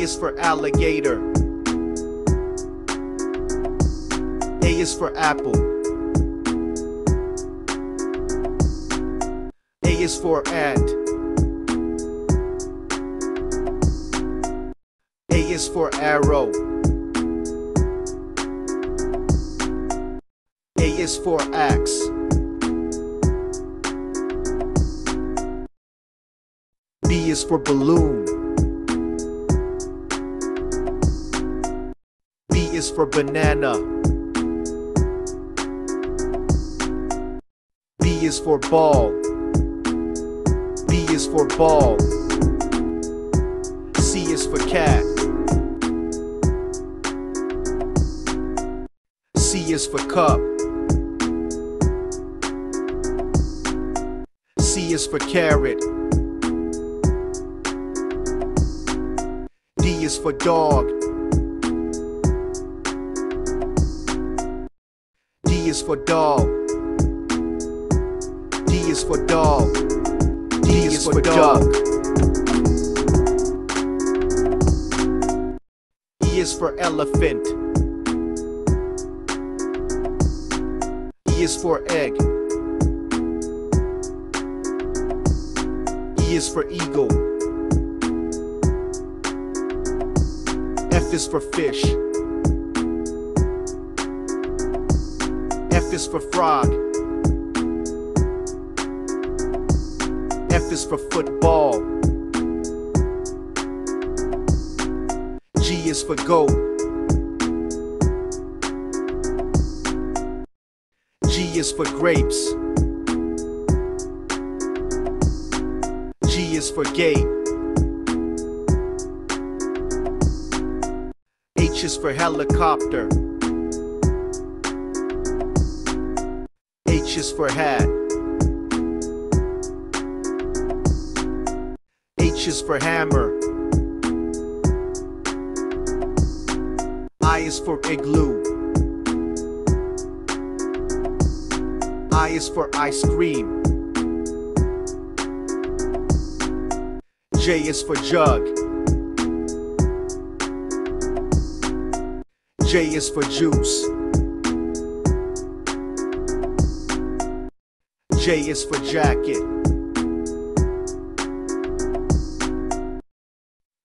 is for alligator. A is for apple. A is for ant. A is for arrow. A is for axe. B is for balloon. Is for banana. B is for ball. B is for ball. C is for cat. C is for cup. C is for carrot. D is for dog. D is for dog. D is for dog. D is for dog. E is for elephant. E is for egg. E is for eagle. F is for fish. Is for frog. F is for football. G is for goat. G is for grapes. G is for gate. H is for helicopter. H is for hat. H is for hammer. I is for igloo. I is for ice cream. J is for jug. J is for juice. J is for jacket.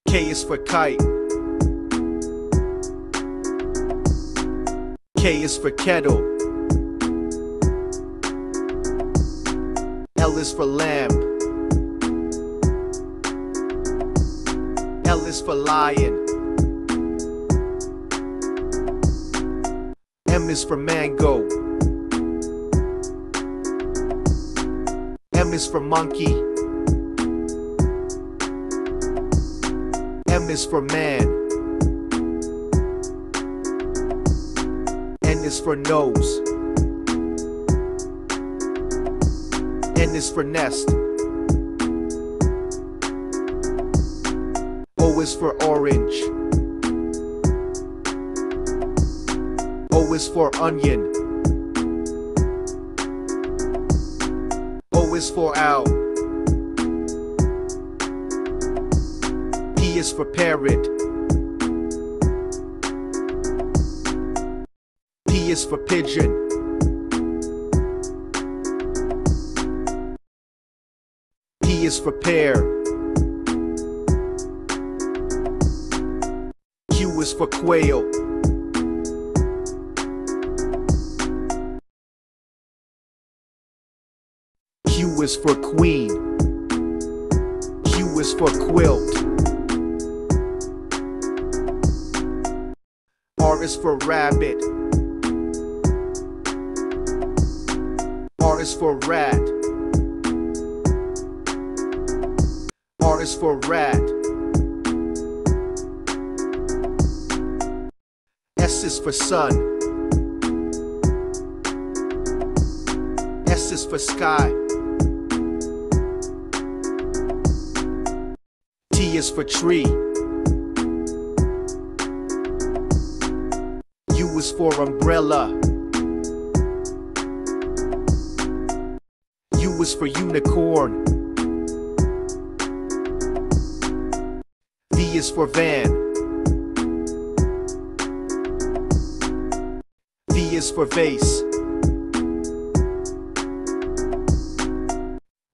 K is for kite. K is for kettle. L is for lamb. L is for lion. M is for mango. M is for monkey. M is for man. N is for nose. N is for nest. O is for orange. O is for onion. Is for owl. P is for parrot. P is for pigeon. P is for pear. Q is for quail. Is for queen. Q is for quilt. R is for rabbit. R is for rat. R is for rat. S is for sun. S is for sky. is for tree. U is for umbrella. U is for unicorn. V is for van. V is for vase.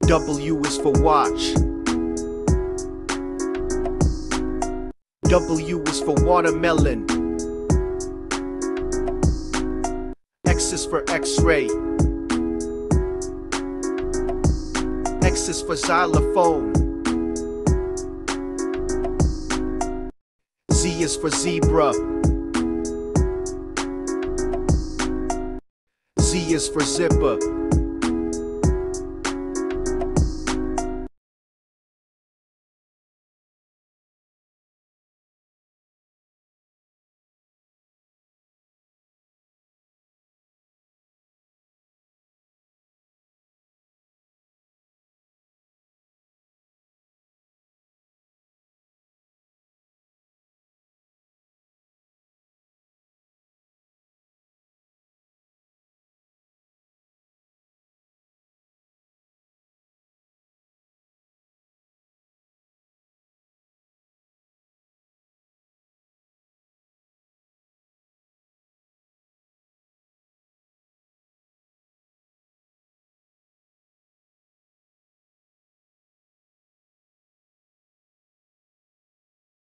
W is for watch. W is for watermelon. X is for x-ray. X is for xylophone. Z is for zebra. Z is for zipper.